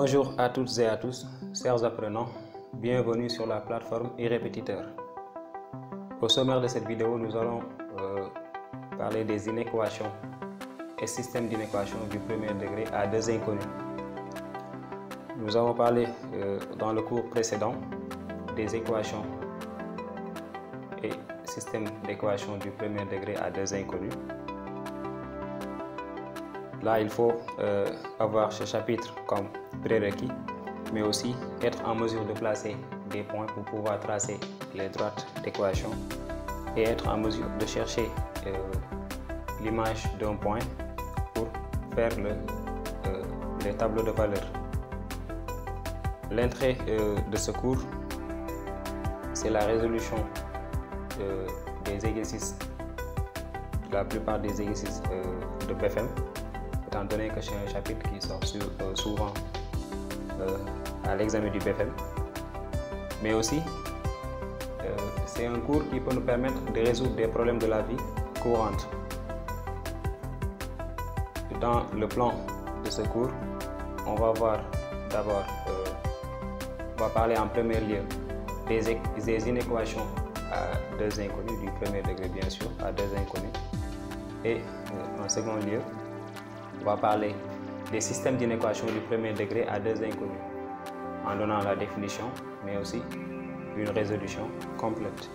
Bonjour à toutes et à tous, chers apprenants, bienvenue sur la plateforme e-répétiteur. Au sommaire de cette vidéo, nous allons euh, parler des inéquations et systèmes d'inéquations du premier degré à deux inconnus. Nous avons parlé euh, dans le cours précédent des équations et systèmes d'équations du premier degré à deux inconnus. Là, il faut euh, avoir ce chapitre comme prérequis, mais aussi être en mesure de placer des points pour pouvoir tracer les droites d'équation et être en mesure de chercher euh, l'image d'un point pour faire le, euh, les tableaux de valeurs. L'entrée de ce cours, c'est la résolution des exercices, la plupart des exercices de BFM étant donné que c'est un chapitre qui sort euh, souvent euh, à l'examen du BFM. Mais aussi, euh, c'est un cours qui peut nous permettre de résoudre des problèmes de la vie courante. Dans le plan de ce cours, on va voir d'abord, on va parler en premier lieu des, des inéquations à deux inconnus, du premier degré bien sûr, à deux inconnus. Et en second lieu, on va parler des systèmes d'inéquation du premier degré à deux inconnus, en donnant la définition, mais aussi une résolution complète.